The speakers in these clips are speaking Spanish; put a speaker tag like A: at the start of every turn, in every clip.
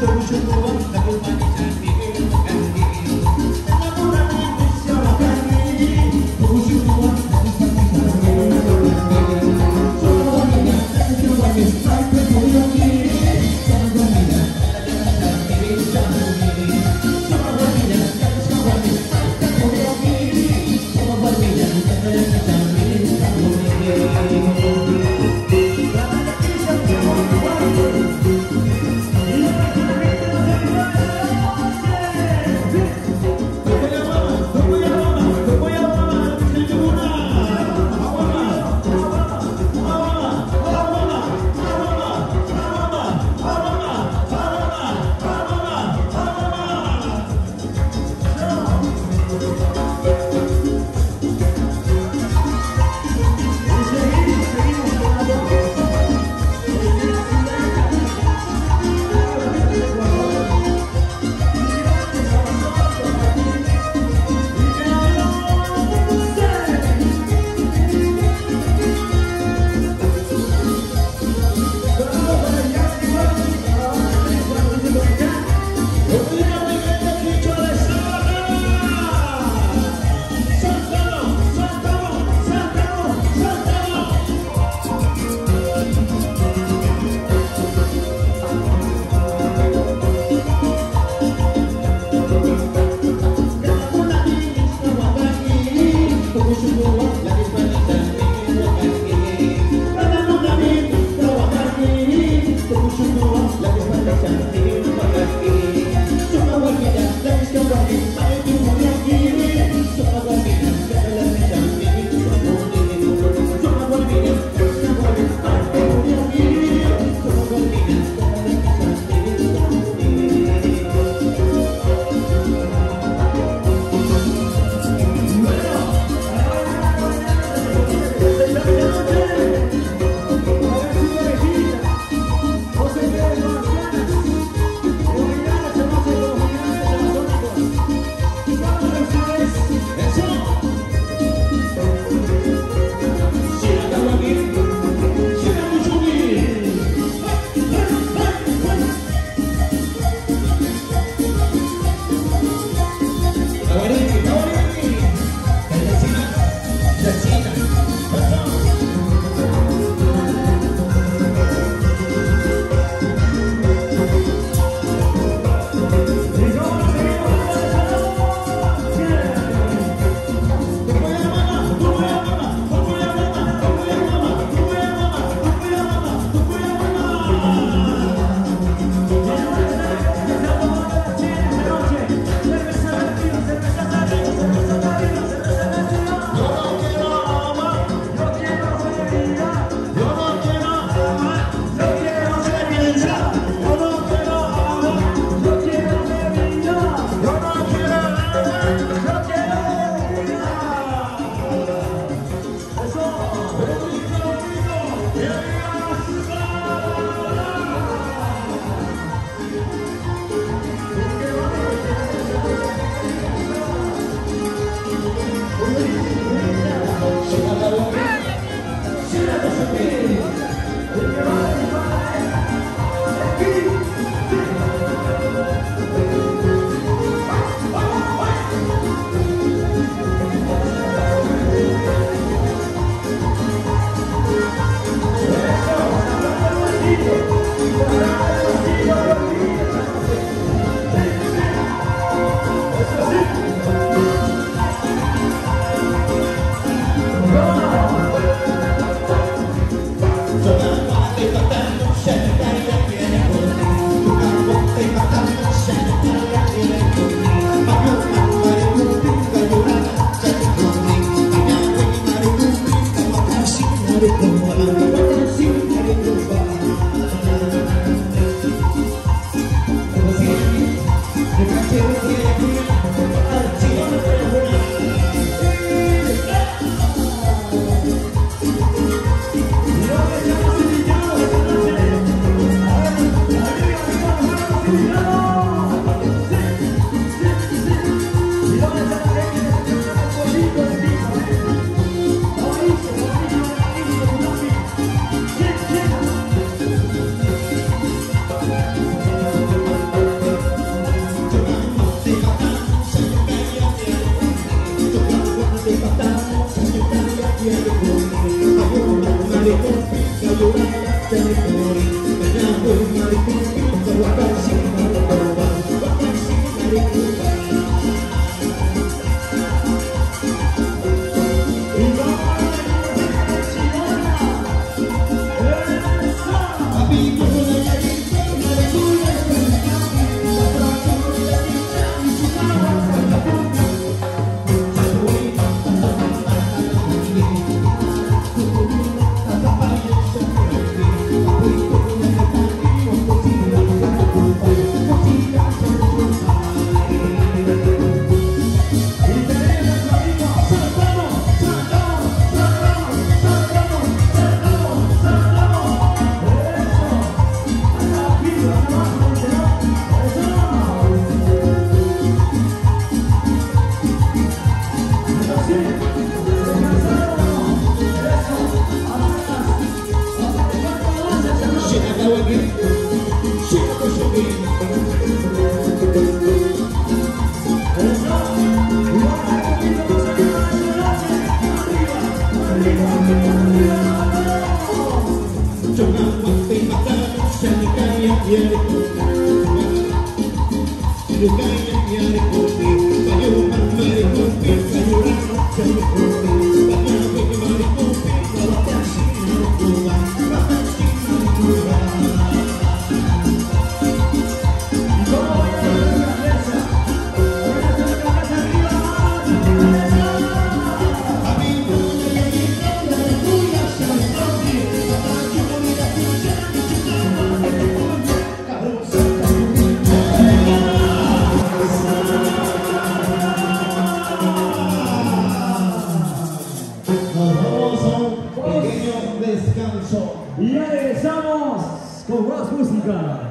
A: Дружину Thank
B: Y ya regresamos con más música.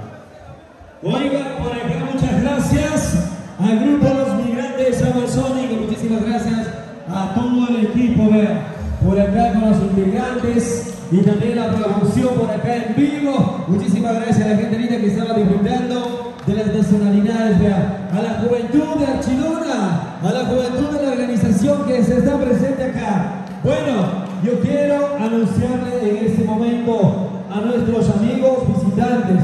C: Oiga, por acá muchas gracias al grupo Los Migrantes Amazónicos, muchísimas gracias a todo el equipo, vea, por acá con los inmigrantes y también la producción por acá en vivo. Muchísimas gracias a la gente linda que estaba disfrutando de las nacionalidades, a la juventud de Archidona, a la juventud de la organización que se está presente acá. Bueno, yo quiero anunciarle en este momento a nuestros amigos visitantes